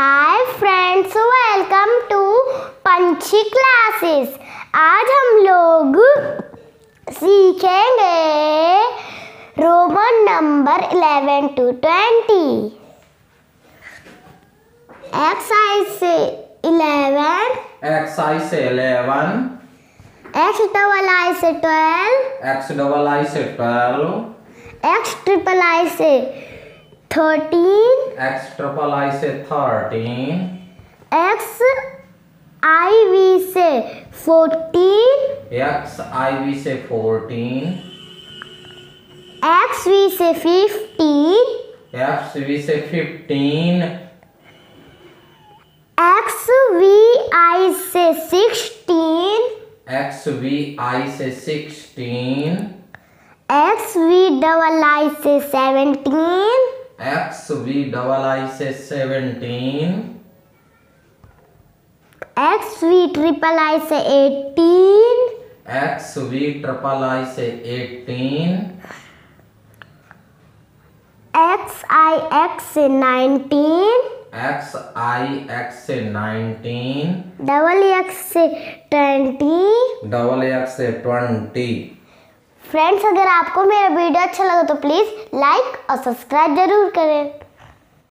Hi friends welcome to Panchhi classes आज हम लोग सीखेंगे रोमन नंबर 11 टू 20 एक्सरसाइज से 11 एक्स से इलेवन। एक्स डबल आई से 12 एक्स डबल आई से ट्वेल्व एक्स ट्रिपल आई से 13 एक्स ट्रिपल आई से थर्टीन एक्स आई वी से 14 एक्स आई वी से फोर्टीन एक्स वी से 15 एक्स वी से फिफ्टीन एक्स वी आई से 16 एक्स वी आई से sixteen X V double I से 17 X V double I से seventeen X V triple I से 18 x V triple I से eighteen X I X से 19 X I X से nineteen double X से 20 double X से twenty friends अगर आपको मेरा वीडियो अच्छा लगा तो प्लीज़ लाइक और सब्सक्राइब ज़रूर करें।